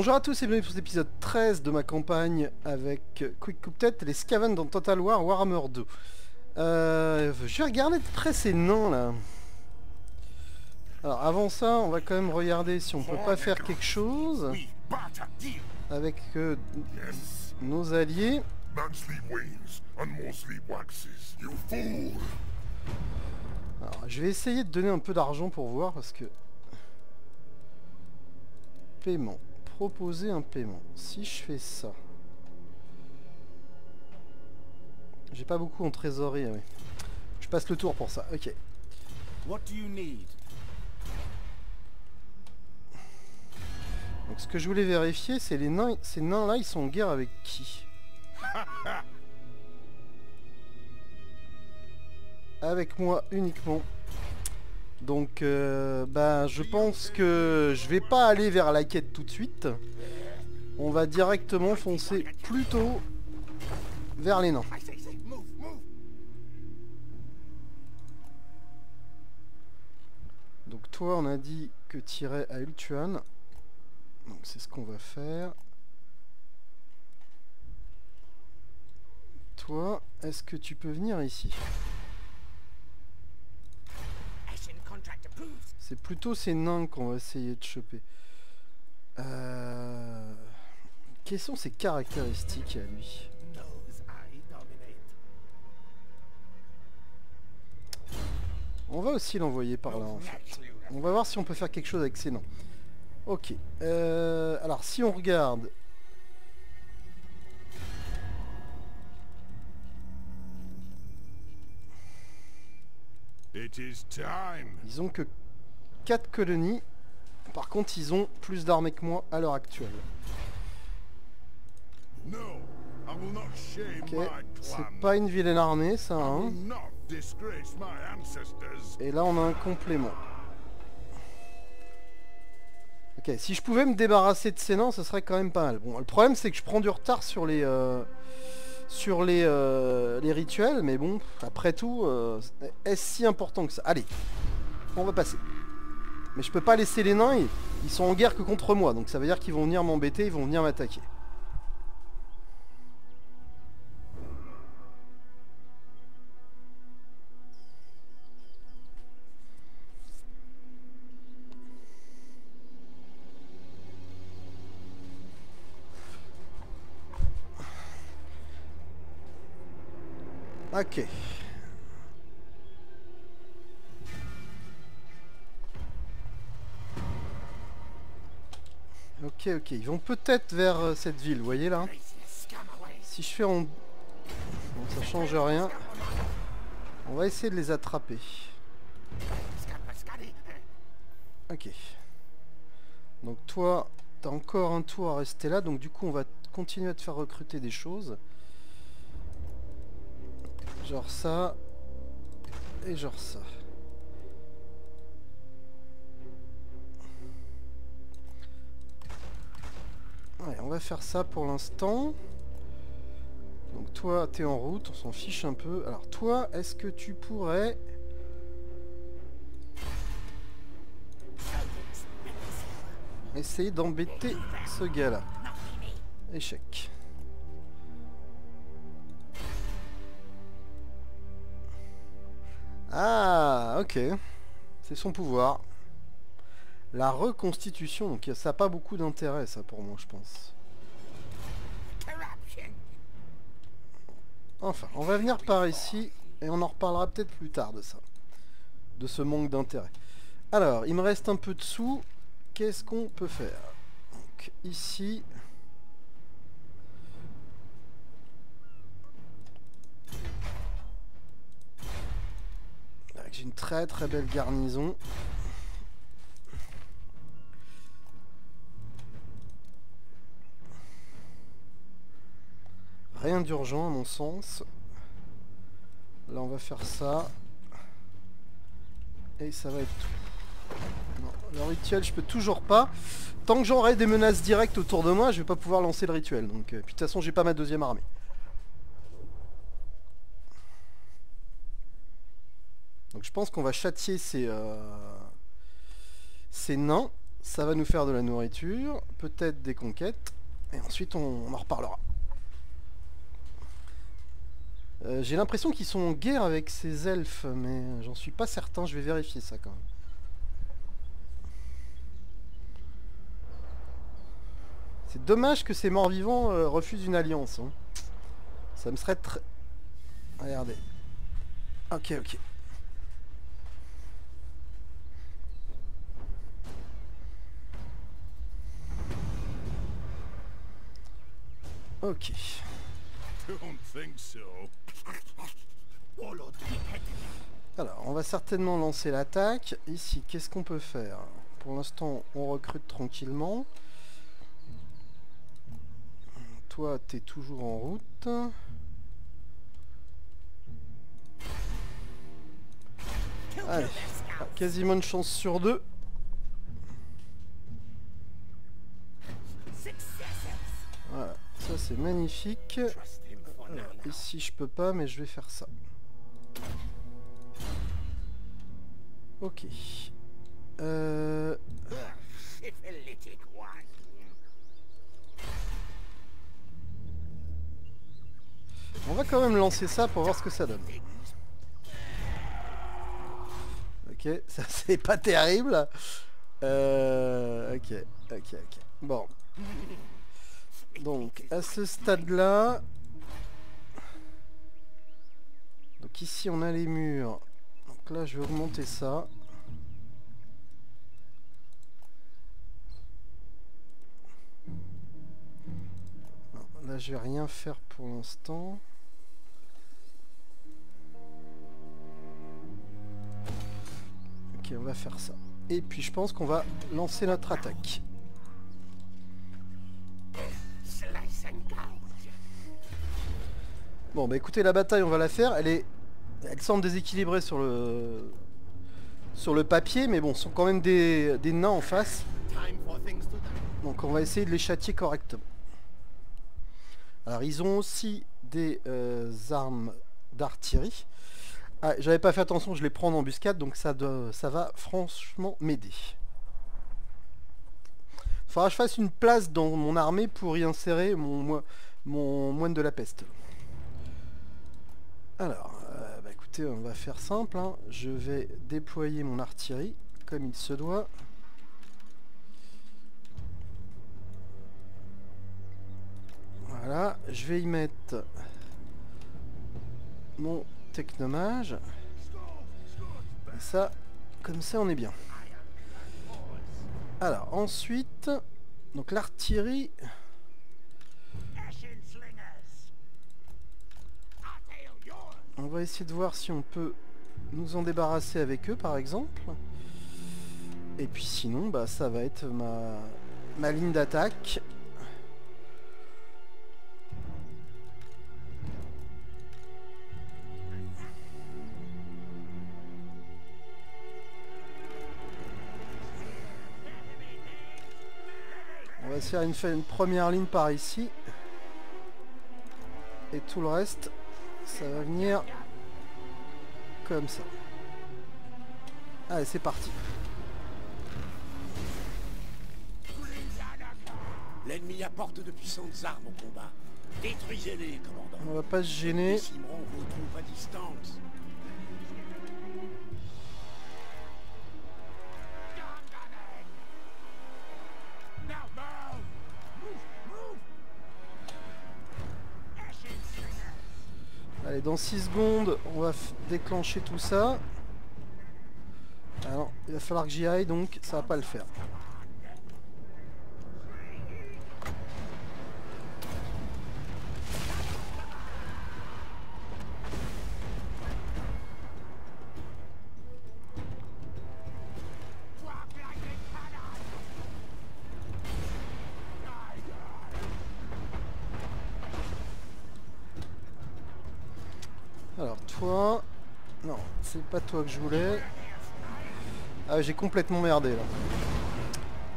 Bonjour à tous et bienvenue pour cet épisode 13 de ma campagne avec Quick Coup Tête les Scaven dans Total War Warhammer 2. Euh, je vais regarder de près ces nains là. Alors avant ça, on va quand même regarder si on peut pas faire quelque chose avec euh, nos alliés. Alors, je vais essayer de donner un peu d'argent pour voir parce que... Paiement. Proposer un paiement. Si je fais ça... J'ai pas beaucoup en trésorerie. Ouais. Je passe le tour pour ça. Ok. What do you need? Donc ce que je voulais vérifier, c'est les nains. Ces nains là, ils sont en guerre avec qui? Avec moi uniquement. Donc euh, bah je pense que je vais pas aller vers la quête tout de suite. On va directement foncer plutôt vers les nains. Donc toi on a dit que tirer à Ultuan. Donc c'est ce qu'on va faire. Toi, est-ce que tu peux venir ici? C'est plutôt ces nains qu'on va essayer de choper. Euh... Quelles sont ses caractéristiques à lui? On va aussi l'envoyer par là en fait. On va voir si on peut faire quelque chose avec ces nains. Ok. Euh, alors si on regarde... Ils ont que 4 colonies. Par contre, ils ont plus d'armées que moi à l'heure actuelle. Ok, c'est pas une vilaine armée ça. Hein. Et là, on a un complément. Ok, si je pouvais me débarrasser de nains, ça serait quand même pas mal. Bon, le problème, c'est que je prends du retard sur les... Euh, sur les, euh, les rituels, mais bon, après tout, euh, est-ce si important que ça? Allez, on va passer. Mais je peux pas laisser les nains, ils, sont en guerre que contre moi, donc ça veut dire qu'ils vont venir m'embêter, ils vont venir m'attaquer. Ok. Ok, ok. Ils vont peut-être vers euh, cette ville, vous voyez là Si je fais en... Bon, ça change rien. On va essayer de les attraper. Ok. Donc toi, t'as encore un tour à rester là. Donc du coup, on va continuer à te faire recruter des choses. Genre ça. Et genre ça. Va faire ça pour l'instant. Donc toi, t'es en route, on s'en fiche un peu. Alors toi, est-ce que tu pourrais... Essayer d'embêter ce gars-là? Échec. Ah, ok. C'est son pouvoir. La reconstitution, donc ça n'a pas beaucoup d'intérêt ça pour moi je pense. Enfin, on va venir par ici et on en reparlera peut-être plus tard de ça. De ce manque d'intérêt. Alors, il me reste un peu de sous. Qu'est-ce qu'on peut faire? Donc ici... J'ai une très très belle garnison. Rien d'urgent à mon sens. Là on va faire ça. Et ça va être tout. Le rituel je peux toujours pas. Tant que j'aurai des menaces directes autour de moi, je vais pas pouvoir lancer le rituel. Donc, euh, puis de toute façon j'ai pas ma deuxième armée. Donc je pense qu'on va châtier ces, euh, ces nains. Ça va nous faire de la nourriture, peut-être des conquêtes, et ensuite on, en reparlera. Euh, j'ai l'impression qu'ils sont en guerre avec ces elfes, mais j'en suis pas certain, je vais vérifier ça quand même. C'est dommage que ces morts-vivants euh, refusent une alliance. Hein. Ça me serait très... Regardez. Ok, ok. Ok. Alors, on va certainement lancer l'attaque. Ici, qu'est-ce qu'on peut faire? Pour l'instant, on recrute tranquillement. Toi, t'es toujours en route. Allez, quasiment une chance sur deux. Voilà, ça c'est magnifique. ici je peux pas, mais je vais faire ça. Ok. Euh... On va quand même lancer ça pour voir ce que ça donne. Ok, ça c'est pas terrible. Euh, ok, ok, ok. Bon. Donc, à ce stade-là... Donc ici, on a les murs. Là, je vais augmenter ça. là, je vais rien faire pour l'instant. on va faire ça. Et puis je pense qu'on va lancer notre attaque. Bon bah écoutez la bataille on va la faire. Elle est. Elle semble déséquilibrée sur le. Sur le papier, mais bon, sont quand même des, des nains en face. Donc on va essayer de les châtier correctement. Alors ils ont aussi des euh, armes d'artillerie. Ah, j'avais pas fait attention, je les prends en embuscade, donc ça, ça va franchement m'aider. Faudra que je fasse une place dans mon armée pour y insérer mon, mon moine de la peste. Alors, on va faire simple. Hein. Je vais déployer mon artillerie comme il se doit. Voilà, je vais y mettre mon technomage. Ça, comme ça, on est bien. Alors, ensuite, donc l'artillerie... On va essayer de voir si on peut nous en débarrasser avec eux, par exemple. Et puis sinon, bah, ça va être ma, ma ligne d'attaque. On va faire une, une première ligne par ici. Et tout le reste, ça va venir comme ça. Allez, c'est parti. L'ennemi apporte de puissantes armes au combat. Détruisez-les, commandant. On va pas se gêner. vos troupes à distance. Allez, dans 6 secondes, on va déclencher tout ça. Alors, il va falloir que j'y aille, donc ça va pas le faire. Que je voulais. Ah, j'ai complètement merdé là.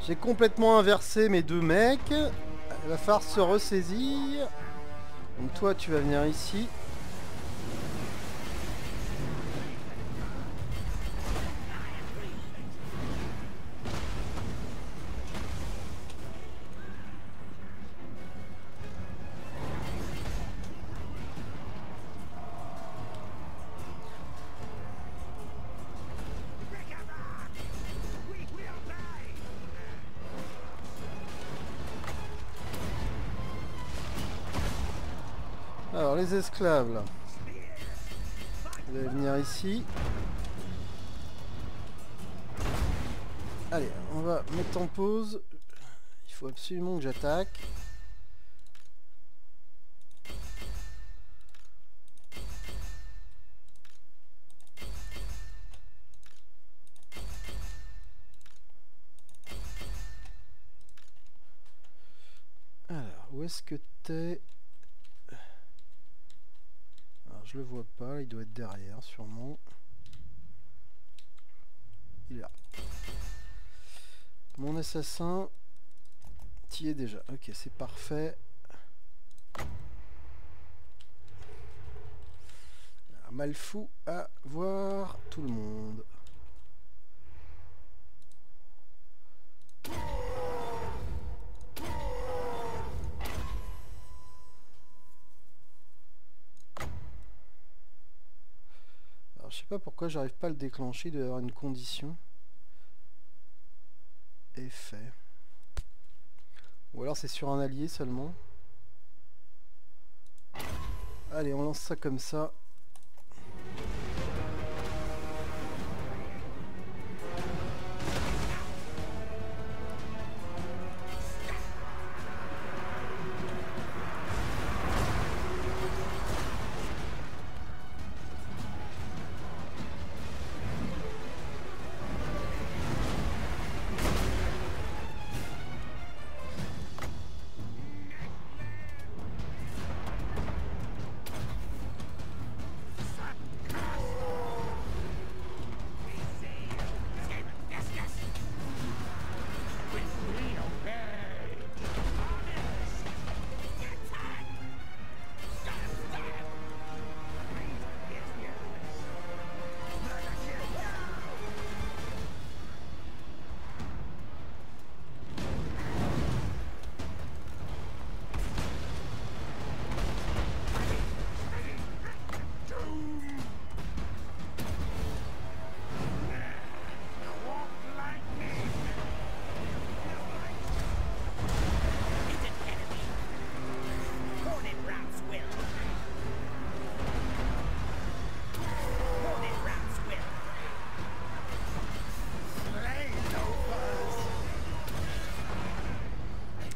J'ai complètement inversé mes deux mecs. Il va falloir se ressaisir. Donc toi, tu vas venir ici. Esclaves là. Vous venir ici. Allez, on va mettre en pause. Il faut absolument que j'attaque. Alors, où est-ce que t'es? Je le vois pas, il doit être derrière, sûrement. Il est là. Mon assassin, t'y es déjà. Ok, c'est parfait. mal fou à voir tout le monde. Pourquoi j'arrive pas à le déclencher, il doit y avoir une condition. Effet. Ou alors c'est sur un allié seulement. Allez, on lance ça comme ça.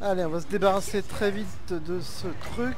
Allez, on va se débarrasser très vite de ce truc.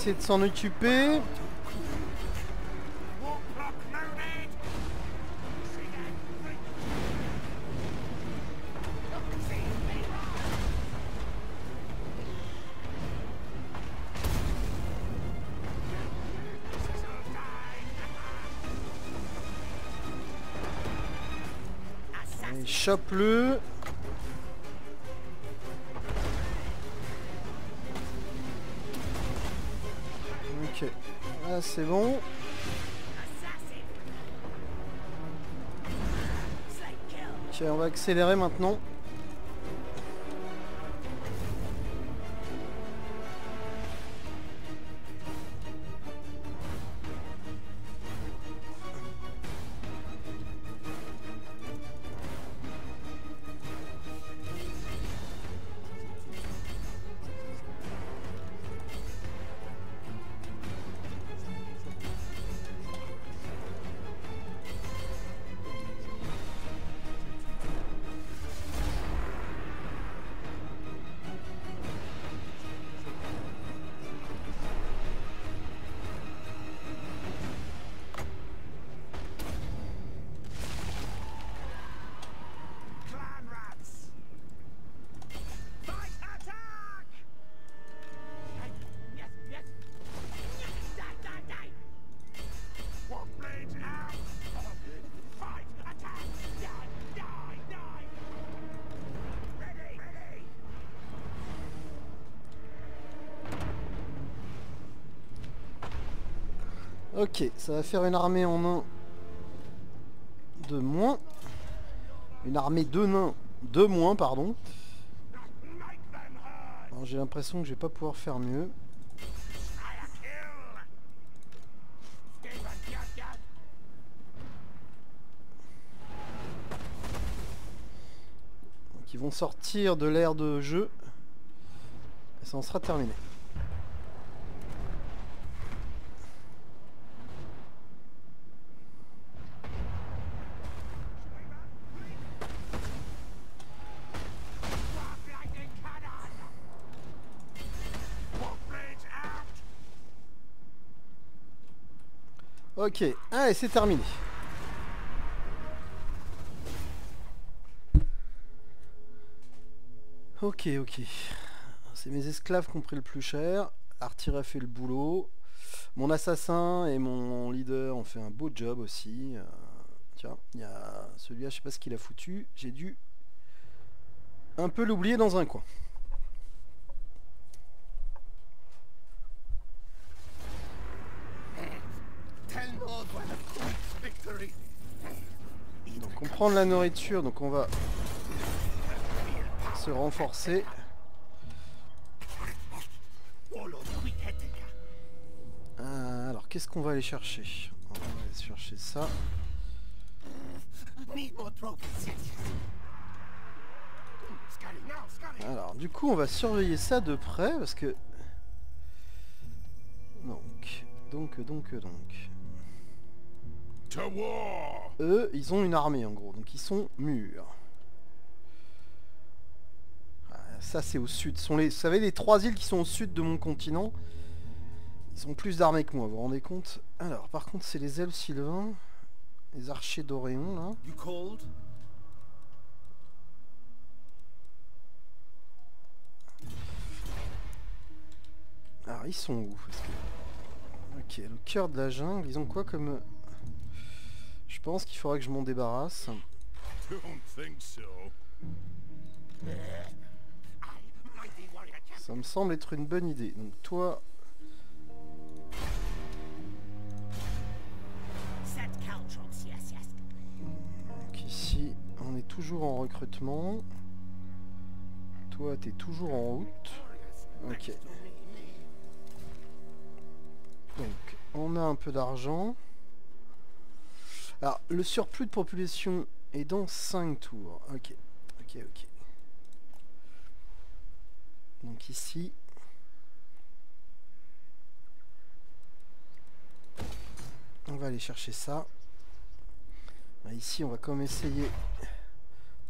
Essayer de s'en occuper. Chope-le. Accélérer maintenant. Ok, ça va faire une armée en nains de moins. Une armée de nains de moins, pardon. J'ai l'impression que je vais pas pouvoir faire mieux. Ils vont sortir de l'ère de jeu. Et ça en sera terminé. Ok, allez, c'est terminé. Ok, ok. C'est mes esclaves qui ont pris le plus cher. L'artillerie a fait le boulot. Mon assassin et mon leader ont fait un beau job aussi. Euh, tiens, il y a celui-là, je sais pas ce qu'il a foutu. J'ai dû un peu l'oublier dans un coin. Donc on prend de la nourriture, donc on va se renforcer. Euh, alors qu'est-ce qu'on va aller chercher? On va aller chercher ça. Alors du coup on va surveiller ça de près parce que... Donc, donc, donc, donc... Eux, ils ont une armée en gros, donc ils sont mûrs. Ah, ça c'est au sud. sont les, vous savez les trois îles qui sont au sud de mon continent Ils ont plus d'armées que moi, vous vous rendez compte? Alors par contre c'est les elfes sylvains, les archers d'Oréon là. Alors ils sont où? Ok, le cœur de la jungle, ils ont quoi comme je pense qu'il faudra que je m'en débarrasse. Ça me semble être une bonne idée. Donc toi... Donc ici, on est toujours en recrutement. Toi, t'es toujours en route. Ok. Donc, on a un peu d'argent. Alors, le surplus de population est dans 5 tours. Ok, ok, ok. Donc ici... On va aller chercher ça. Ici, on va quand même essayer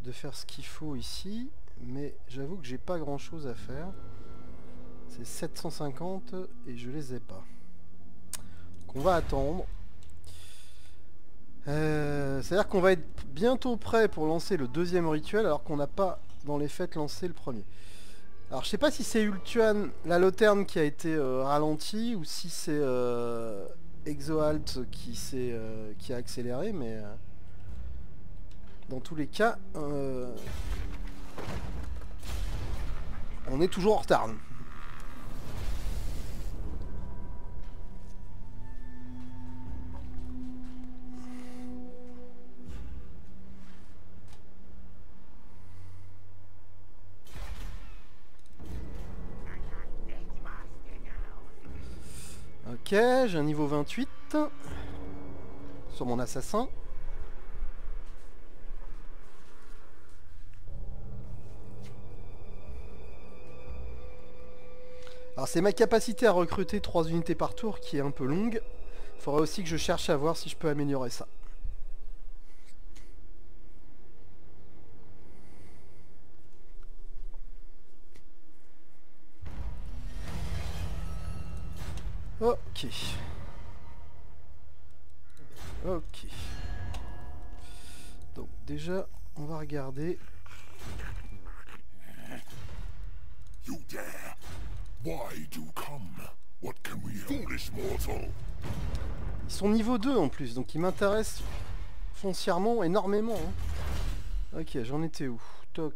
de faire ce qu'il faut ici. Mais j'avoue que j'ai pas grand chose à faire. C'est 750 et je les ai pas. Donc on va attendre. Euh, c'est-à-dire qu'on va être bientôt prêt pour lancer le deuxième rituel alors qu'on n'a pas dans les fêtes lancé le premier. Alors je sais pas si c'est Ultuan, la Loterne qui a été euh, ralenti ou si c'est euh, Exoalt qui, qui a accéléré mais dans tous les cas on est toujours en retard. J'ai un niveau 28 sur mon assassin. Alors c'est ma capacité à recruter 3 unités par tour qui est un peu longue. Il faudra aussi que je cherche à voir si je peux améliorer ça. Regarder. Ils sont niveau 2 en plus, donc ils m'intéressent foncièrement énormément. Hein. Ok, j'en étais où? Toc.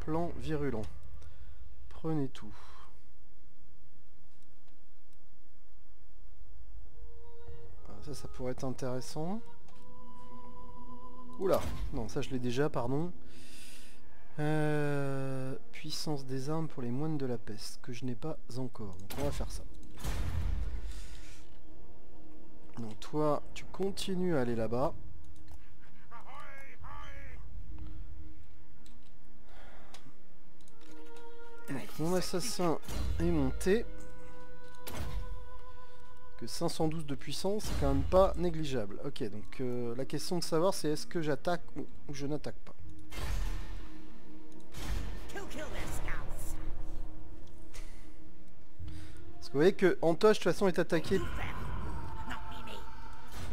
Plan virulent. Prenez tout. Ça, ça pourrait être intéressant. Oula, non, ça je l'ai déjà, pardon. Euh, puissance des armes pour les moines de la peste, que je n'ai pas encore. Donc on va faire ça. Donc toi, tu continues à aller là-bas. mon assassin est monté. Que 512 de puissance, c'est quand même pas négligeable. Ok, donc euh, la question de savoir c'est est-ce que j'attaque ou, je n'attaque pas? Parce que vous voyez que Antoche de toute façon est attaqué.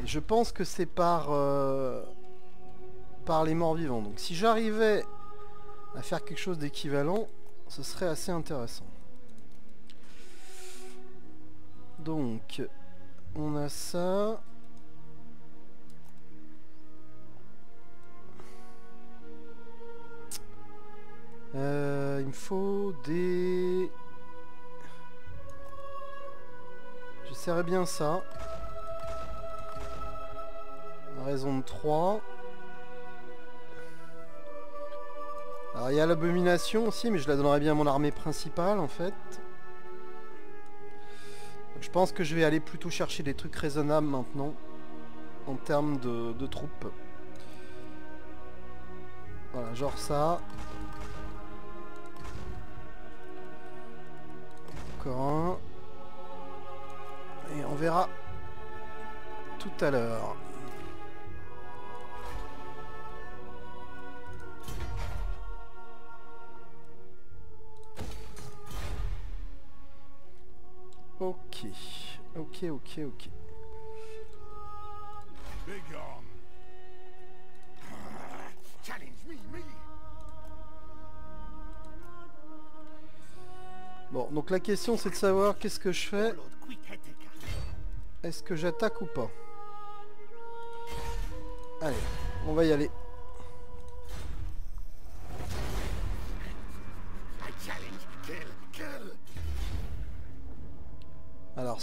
Et je pense que c'est par, euh, par les morts vivants. Donc si j'arrivais à faire quelque chose d'équivalent, ce serait assez intéressant. Donc, on a ça. Euh, il me faut des... J'essaierai bien ça. raison de 3. Alors il y a l'abomination aussi, mais je la donnerais bien à mon armée principale en fait. Je pense que je vais aller plutôt chercher des trucs raisonnables maintenant en termes de, troupes. Voilà, genre ça. Encore un. Et on verra tout à l'heure. Ok, ok, ok, ok. Bon, donc la question c'est de savoir qu'est-ce que je fais. Est-ce que j'attaque ou pas? Allez, on va y aller.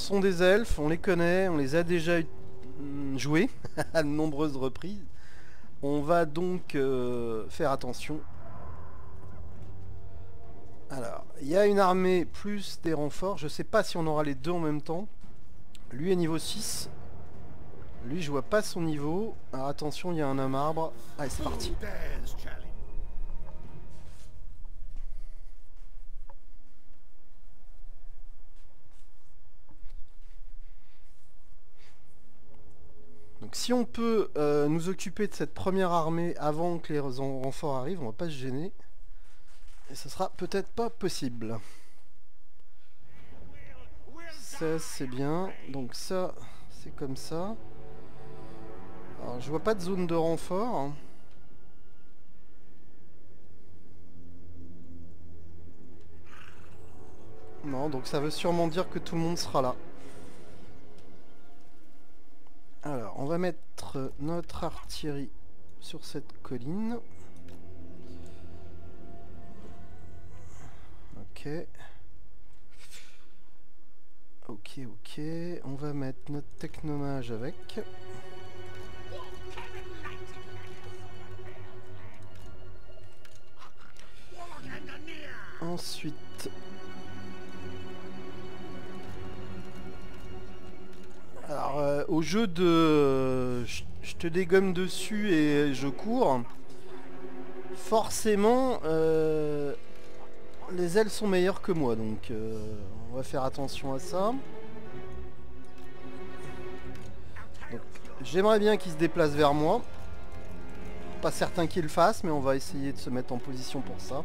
Sont des elfes, on les connaît, on les a déjà mm, joués à de nombreuses reprises. On va donc euh, faire attention. Alors, il y a une armée plus des renforts. Je sais pas si on aura les deux en même temps. Lui est niveau 6. Lui, je vois pas son niveau. Attention, il y a un homme arbre. Allez, c'est parti. Si on peut euh, nous occuper de cette première armée avant que les renforts arrivent, on va pas se gêner. Et ce sera peut-être pas possible. Ça c'est bien. Donc ça, c'est comme ça. Alors je vois pas de zone de renfort. Non, donc ça veut sûrement dire que tout le monde sera là. Alors, on va mettre notre artillerie sur cette colline. Ok. Ok, ok. On va mettre notre technomage avec. Ensuite, Alors, euh, au jeu de... Je te dégomme dessus et je cours. Forcément, euh, les ailes sont meilleures que moi, donc euh, on va faire attention à ça. J'aimerais bien qu'il se déplace vers moi. Pas certain qu'il le fasse, mais on va essayer de se mettre en position pour ça.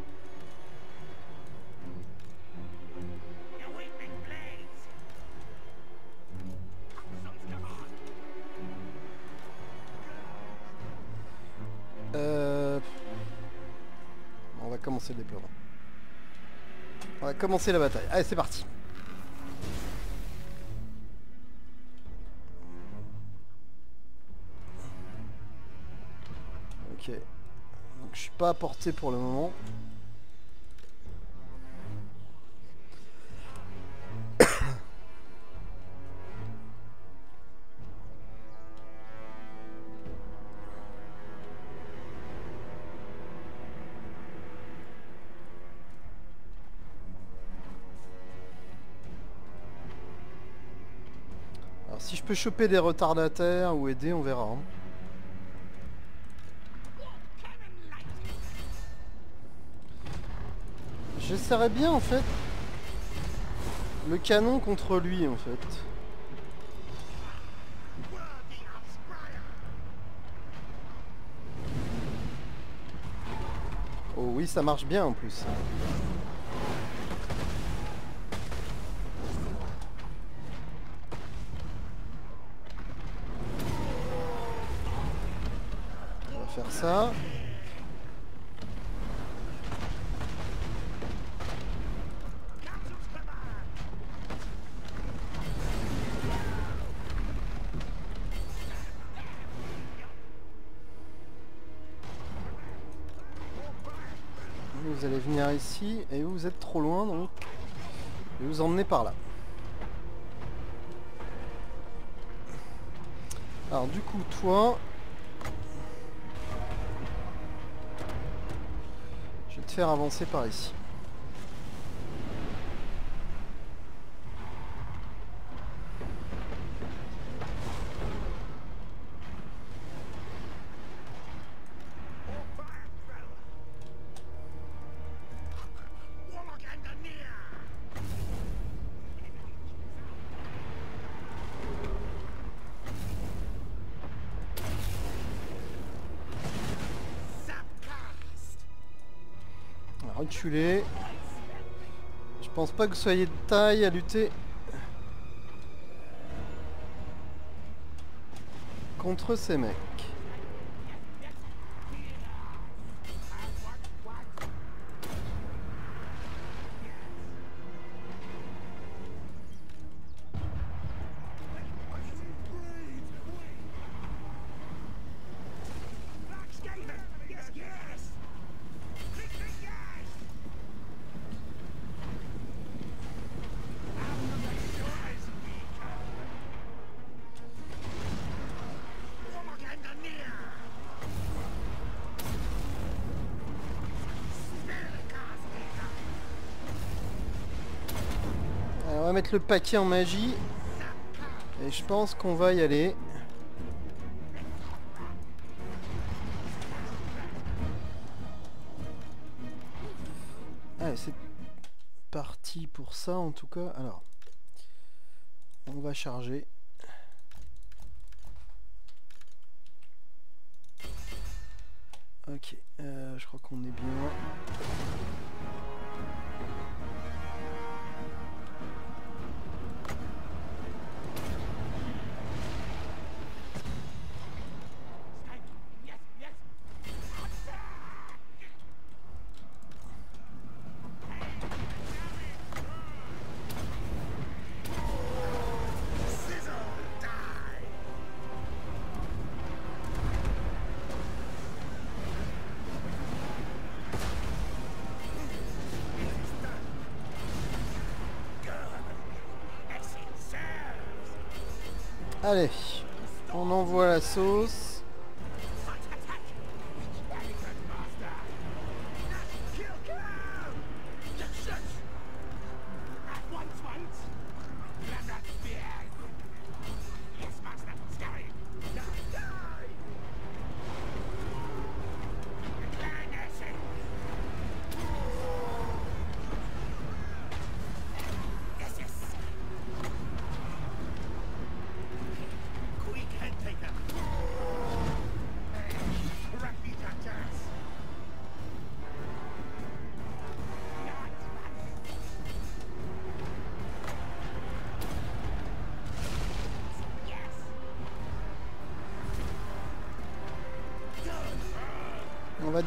Commencer le déploiement. On va commencer la bataille. Allez, c'est parti. Ok. Donc je suis pas à portée pour le moment. Choper des retardataires ou aider, on verra. hein. J'essaierais bien en fait le canon contre lui en fait. Oh oui, ça marche bien en plus. Vous allez venir ici et vous êtes trop loin donc je vous emmener par là. Alors du coup toi avancer par ici. Je pense pas que vous soyez de taille à lutter contre ces mecs. Le paquet en magie. Et je pense qu'on va y aller. Allez, c'est parti pour ça en tout cas. Alors, on va charger. Allez, on envoie la sauce.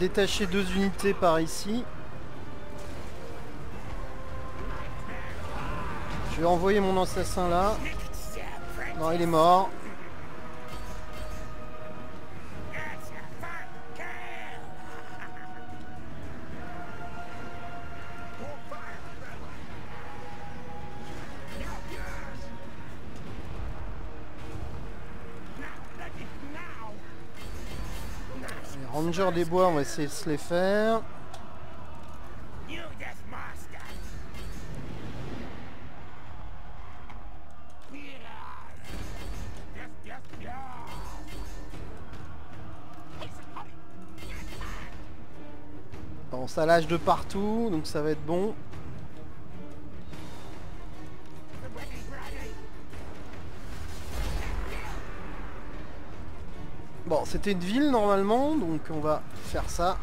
Détacher deux unités par ici. Je vais envoyer mon assassin là. Non, il est mort. Des bois, on va essayer de se les faire. Bon, ça lâche de partout, donc ça va être bon. C'était une ville normalement, donc on va faire ça.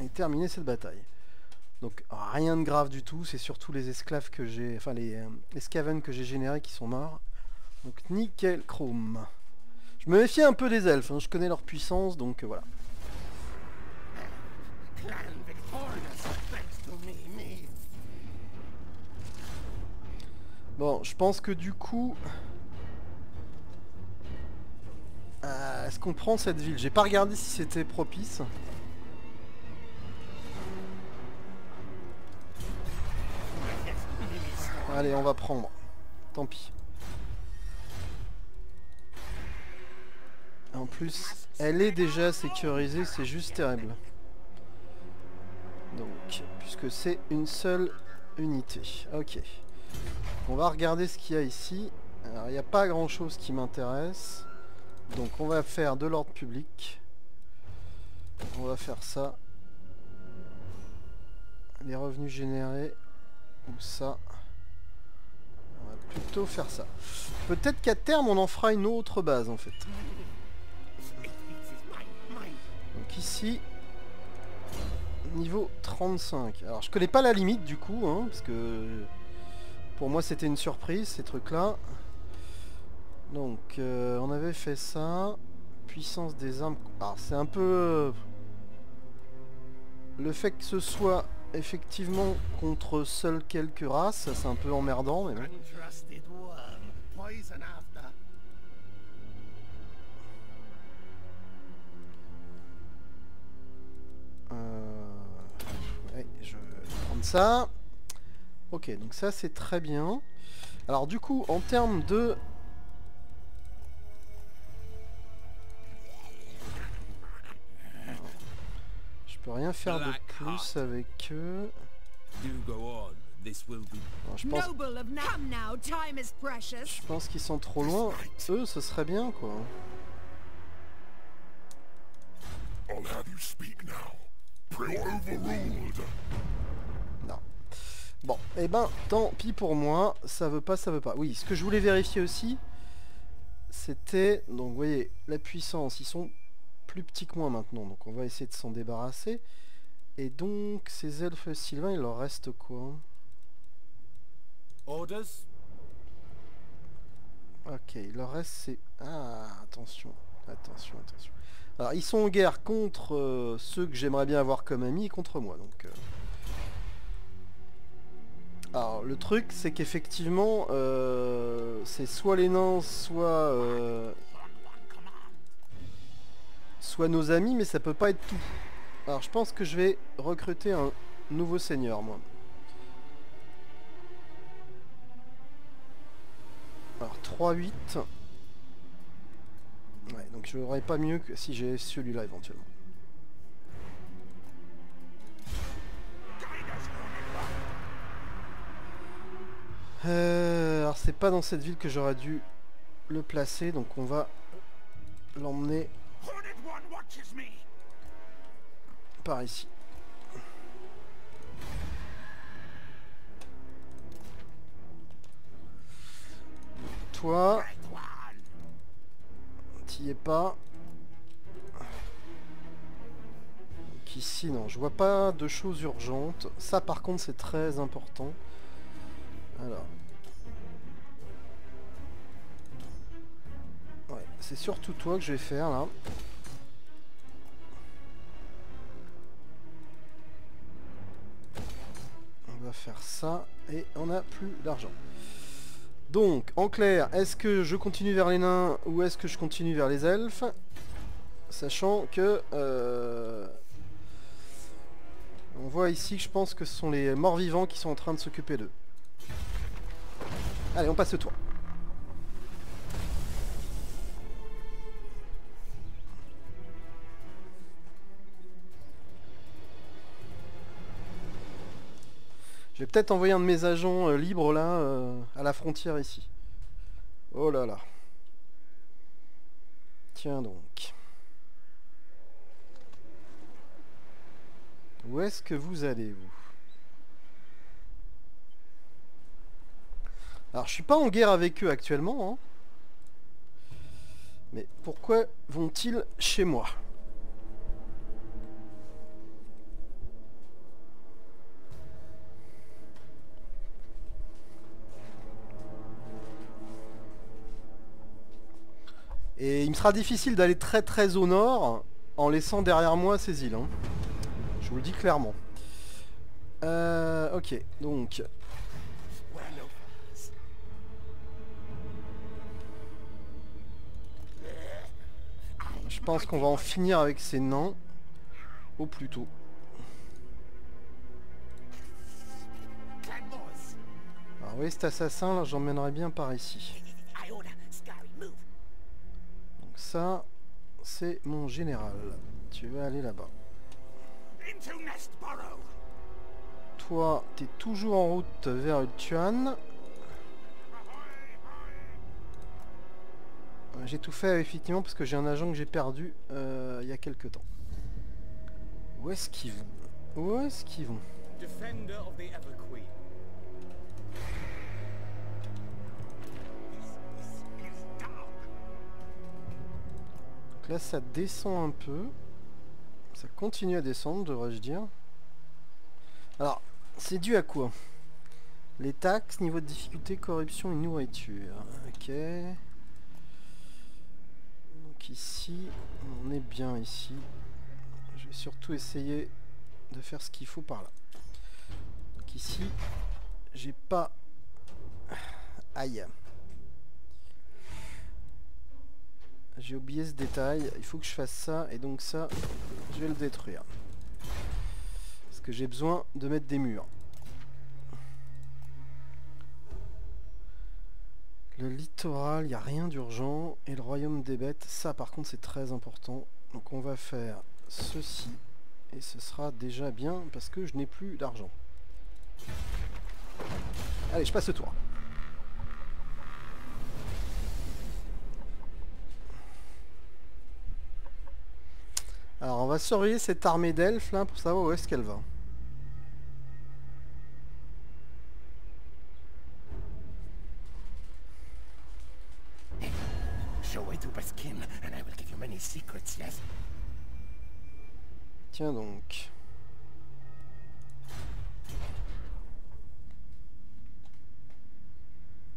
Et terminer cette bataille. Donc rien de grave du tout, c'est surtout les esclaves que j'ai... Enfin les, euh, que j'ai générés qui sont morts. Donc nickel chrome. Je me méfie un peu des elfes, hein, je connais leur puissance, donc euh, voilà. Bon, je pense que du coup... est-ce qu'on prend cette ville? J'ai pas regardé si c'était propice. Allez, on va prendre. Tant pis. En plus, elle est déjà sécurisée, c'est juste terrible. Donc, puisque c'est une seule unité. Ok. On va regarder ce qu'il y a ici. Alors, il n'y a pas grand chose qui m'intéresse. Donc, on va faire de l'ordre public. On va faire ça. Les revenus générés. Ou ça. On va plutôt faire ça. Peut-être qu'à terme, on en fera une autre base, en fait. Donc ici, niveau 35. Alors je connais pas la limite du coup, hein, parce que pour moi c'était une surprise ces trucs là. Donc euh, on avait fait ça. Puissance des armes. Alors c'est un peu... Euh, le fait que ce soit effectivement contre seules quelques races, c'est un peu emmerdant mais Euh, je vais prendre ça. Ok, donc ça c'est très bien. Alors du coup, en termes de... peux rien faire de plus avec eux. je pense, je pense qu'ils sont trop loin. Eux, ce serait bien, quoi. Non. Bon, et eh ben, tant pis pour moi. Ça veut pas, ça veut pas. Oui, ce que je voulais vérifier aussi, c'était... Donc, vous voyez, la puissance, ils sont plus petits que moi maintenant. Donc, on va essayer de s'en débarrasser. Et donc, ces elfes sylvains, il leur reste quoi? Orders Ok, il leur reste c'est... Ah, attention, attention, attention. Alors ils sont en guerre contre euh, ceux que j'aimerais bien avoir comme amis et contre moi. Donc, euh. Alors le truc c'est qu'effectivement euh, c'est soit les nains, soit soit nos amis, mais ça peut pas être tout. Alors je pense que je vais recruter un nouveau seigneur moi. Alors 3-8. Ouais, donc je n'aurais pas mieux que si j'ai celui-là éventuellement. Euh, alors c'est pas dans cette ville que j'aurais dû le placer, donc on va l'emmener par ici. Toi, T'y est pas. Donc ici, non, je vois pas de choses urgentes. Ça, par contre, c'est très important. Alors. Ouais, c'est surtout toi que je vais faire, là. Et on a plus d'argent. Donc, en clair, est-ce que je continue vers les nains ou est-ce que je continue vers les elfes Sachant que... Euh, on voit ici que je pense que ce sont les morts-vivants qui sont en train de s'occuper d'eux. Allez, on passe le tour. Je vais peut-être envoyer un de mes agents euh, libres là, euh, à la frontière ici. Oh là là. Tiens donc. Où est-ce que vous allez, vous? Alors, je suis pas en guerre avec eux actuellement. Hein. Mais pourquoi vont-ils chez moi? Et il me sera difficile d'aller très très au nord en laissant derrière moi ces îles. Hein. Je vous le dis clairement. Euh, ok, donc... Je pense qu'on va en finir avec ces nains. Au plus tôt. Alors oui, cet assassin, là, j'emmènerai bien par ici. Ça, c'est mon général. Tu vas aller là-bas. Toi, t'es toujours en route vers Ultuan. J'ai tout fait effectivement parce que j'ai un agent que j'ai perdu euh, il y a quelques temps. Où est-ce qu'ils vont? Où est-ce qu'ils vont? Là ça descend un peu. Ça continue à descendre, devrais-je dire. Alors, c'est dû à quoi? Les taxes, niveau de difficulté, corruption et nourriture. Ok. Donc ici, on est bien ici. Je vais surtout essayer de faire ce qu'il faut par là. Donc ici, j'ai pas... Aïe. J'ai oublié ce détail. Il faut que je fasse ça. Et donc ça, je vais le détruire. Parce que j'ai besoin de mettre des murs. Le littoral, il n'y a rien d'urgent. Et le royaume des bêtes, ça par contre c'est très important. Donc on va faire ceci. Et ce sera déjà bien parce que je n'ai plus d'argent. Allez, je passe le tour. Va surveiller cette armée d'elfes là pour savoir où est-ce qu'elle va. Tiens donc.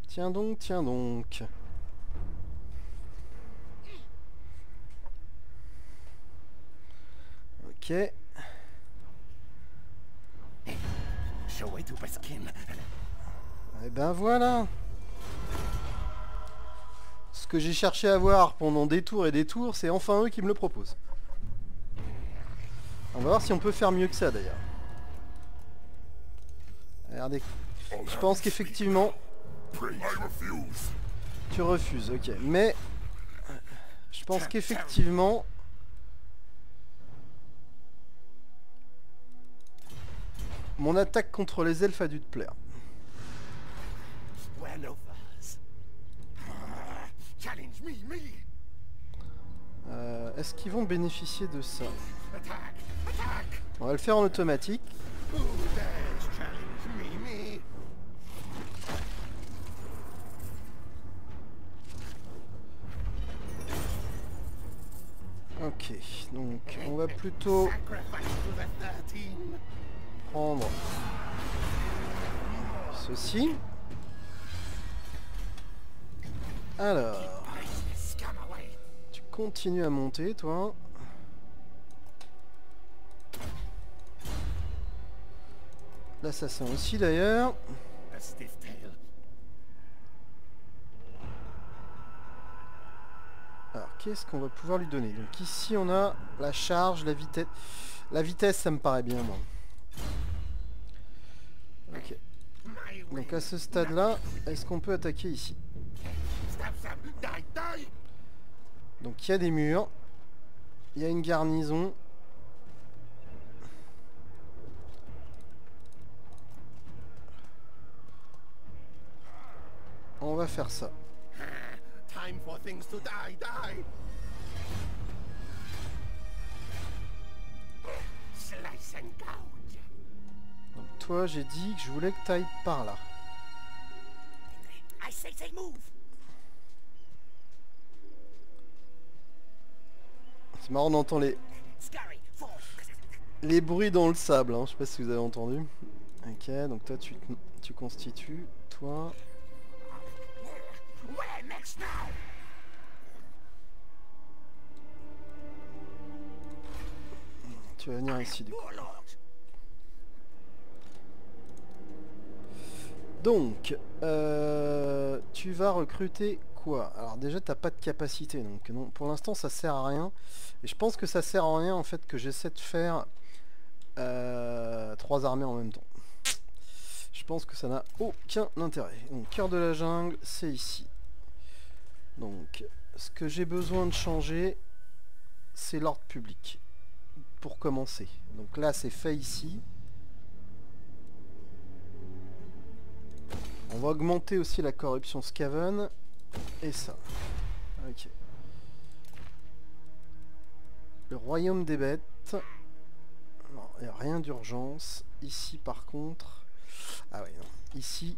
Tiens donc, tiens donc. Et eh ben voilà Ce que j'ai cherché à voir pendant des tours et des tours, c'est enfin eux qui me le proposent. On va voir si on peut faire mieux que ça d'ailleurs. Regardez. Je pense qu'effectivement... Tu refuses, ok. Mais... Je pense qu'effectivement... Mon attaque contre les elfes a dû te plaire. Euh, Est-ce qu'ils vont bénéficier de ça? On va le faire en automatique. Ok, donc on va plutôt prendre ceci. Alors, tu continues à monter, toi. L'assassin aussi, d'ailleurs. Alors, qu'est-ce qu'on va pouvoir lui donner? Donc ici, on a la charge, la vitesse. La vitesse, ça me paraît bien, moi. Donc à ce stade-là, est-ce qu'on peut attaquer ici Donc il y a des murs. Il y a une garnison. On va faire ça. Donc j'ai dit que je voulais que tu ailles par là. C'est marrant, on entend les... Les bruits dans le sable, hein. je sais pas si vous avez entendu. Ok, donc toi tu, tu constitues, toi... Tu vas venir ici du coup. Donc, euh, tu vas recruter quoi? Alors déjà, t'as pas de capacité, donc non, pour l'instant, ça sert à rien. Et je pense que ça sert à rien, en fait, que j'essaie de faire euh, trois armées en même temps. Je pense que ça n'a aucun intérêt. Donc, cœur de la jungle, c'est ici. Donc, ce que j'ai besoin de changer, c'est l'ordre public. Pour commencer. Donc là, c'est fait ici. On va augmenter aussi la corruption Scaven. Et ça. Ok. Le royaume des bêtes. Non, il a rien d'urgence. Ici, par contre... Ah ouais, non. Ici...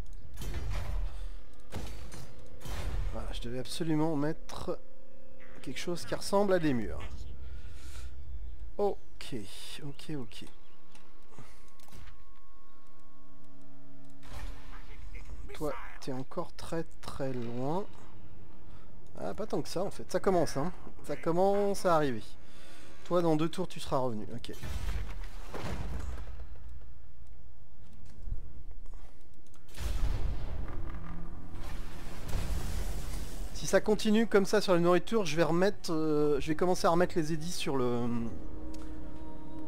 Voilà, je devais absolument mettre quelque chose qui ressemble à des murs. Ok, ok, ok. Toi, t'es encore très très loin. Ah, pas tant que ça en fait. Ça commence, hein. Ça commence à arriver. Toi, dans deux tours, tu seras revenu. Ok. Si ça continue comme ça sur la nourriture, je vais remettre, euh, je vais commencer à remettre les édits sur le,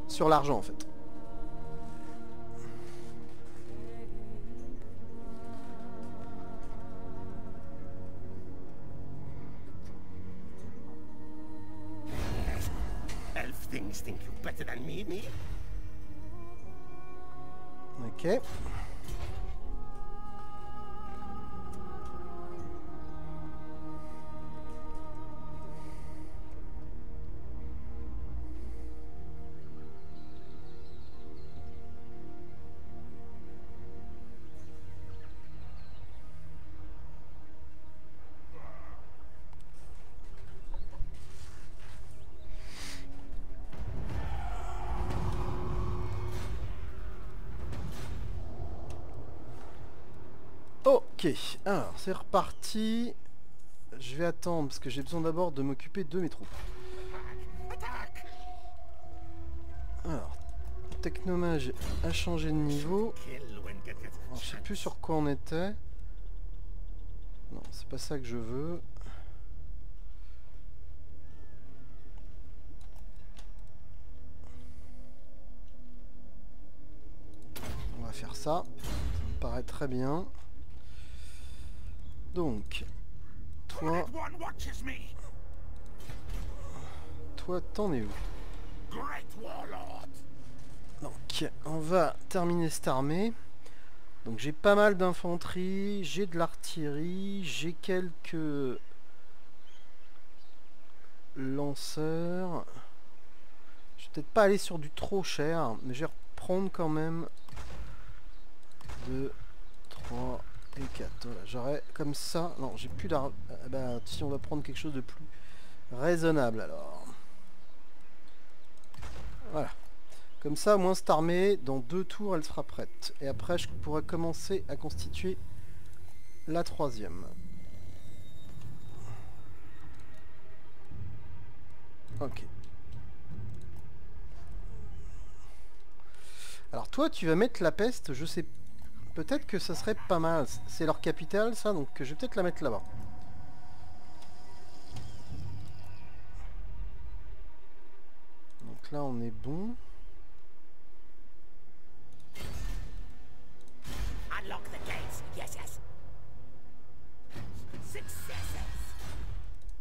sur l'argent en fait. better than me, me. Okay. Alors c'est reparti. Je vais attendre parce que j'ai besoin d'abord de m'occuper de mes troupes. Alors, Technomage a changé de niveau. Alors, je sais plus sur quoi on était. Non, c'est pas ça que je veux. On va faire ça. Ça me paraît très bien. Donc, toi... Toi, t'en es où Donc, on va terminer cette armée. Donc j'ai pas mal d'infanterie, j'ai de l'artillerie, j'ai quelques lanceurs. Je vais peut-être pas aller sur du trop cher, mais je vais reprendre quand même 2, 3, et 4. Voilà, j'aurais comme ça. Non, j'ai plus d'armes. Ah bah, si on va prendre quelque chose de plus raisonnable alors. Voilà. Comme ça, moins cette armée, dans deux tours, elle sera prête. Et après, je pourrais commencer à constituer la troisième. Ok. Alors toi, tu vas mettre la peste, je sais Peut-être que ça serait pas mal. C'est leur capitale, ça, donc je vais peut-être la mettre là-bas. Donc là, on est bon.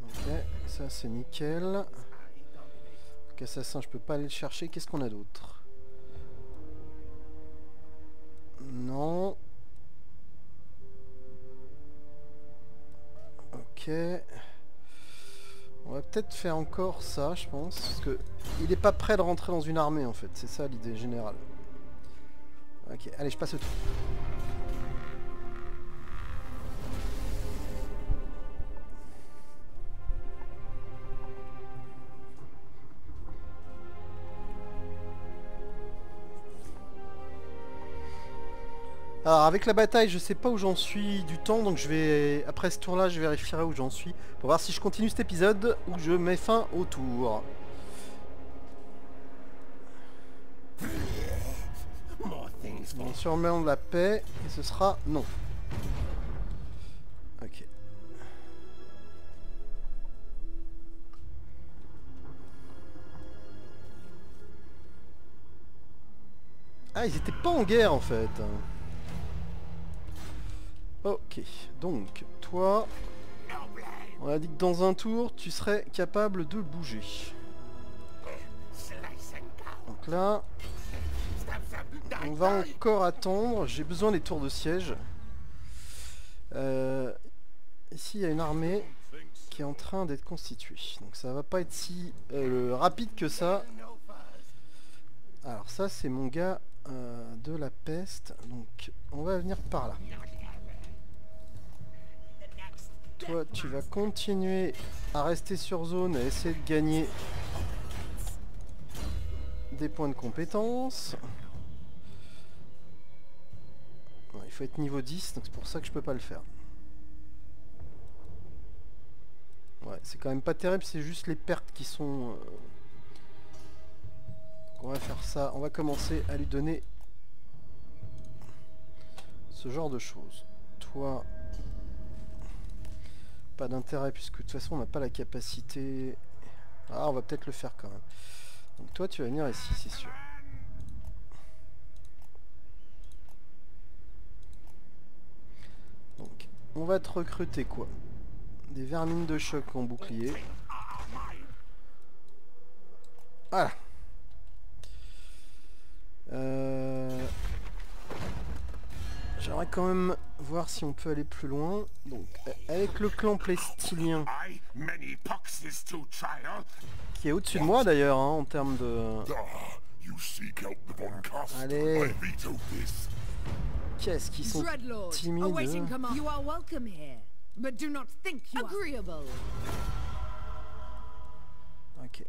Ok, ça c'est nickel. Assassin, je peux pas aller le chercher. Qu'est-ce qu'on a d'autre? Non. Ok. On va peut-être faire encore ça, je pense. Parce que il est pas prêt de rentrer dans une armée en fait. C'est ça l'idée générale. Ok, allez, je passe le tour. Alors avec la bataille je sais pas où j'en suis du temps donc je vais après ce tour là je vérifierai où j'en suis pour voir si je continue cet épisode ou je mets fin au tour. On surment de la paix et ce sera non. Ok. Ah ils étaient pas en guerre en fait. Ok, donc toi, on a dit que dans un tour, tu serais capable de bouger. Donc là, on va encore attendre. J'ai besoin des tours de siège. Euh, ici, il y a une armée qui est en train d'être constituée. Donc ça va pas être si euh, rapide que ça. Alors ça, c'est mon gars euh, de la peste. Donc on va venir par là. Toi, tu vas continuer à rester sur zone, à essayer de gagner des points de compétence. il faut être niveau 10, donc c'est pour ça que je peux pas le faire. Ouais, c'est quand même pas terrible, c'est juste les pertes qui sont... Euh, on va faire ça, on va commencer à lui donner ce genre de choses. Toi, d'intérêt puisque de toute façon on n'a pas la capacité... Ah on va peut-être le faire quand même. Donc toi tu vas venir ici c'est sûr. Donc on va te recruter quoi? Des vermines de choc en bouclier. Voilà. Euh... J'aimerais quand même voir si on peut aller plus loin. Donc, avec le clan plestilien, qui est au-dessus de moi d'ailleurs, hein, en termes de... Allez Qu'est-ce qu'ils sont timides Ok.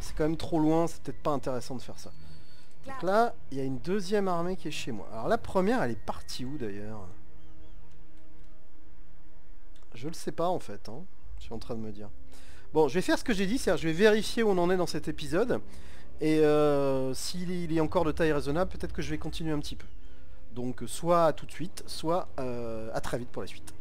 C'est quand même trop loin, c'est peut-être pas intéressant de faire ça. Donc là, il y a une deuxième armée qui est chez moi. Alors la première, elle est partie où d'ailleurs? Je le sais pas en fait. Hein. Je suis en train de me dire. Bon, je vais faire ce que j'ai dit, c'est-à-dire je vais vérifier où on en est dans cet épisode. Et euh, s'il est encore de taille raisonnable, peut-être que je vais continuer un petit peu. Donc soit tout de suite, soit euh, à très vite pour la suite.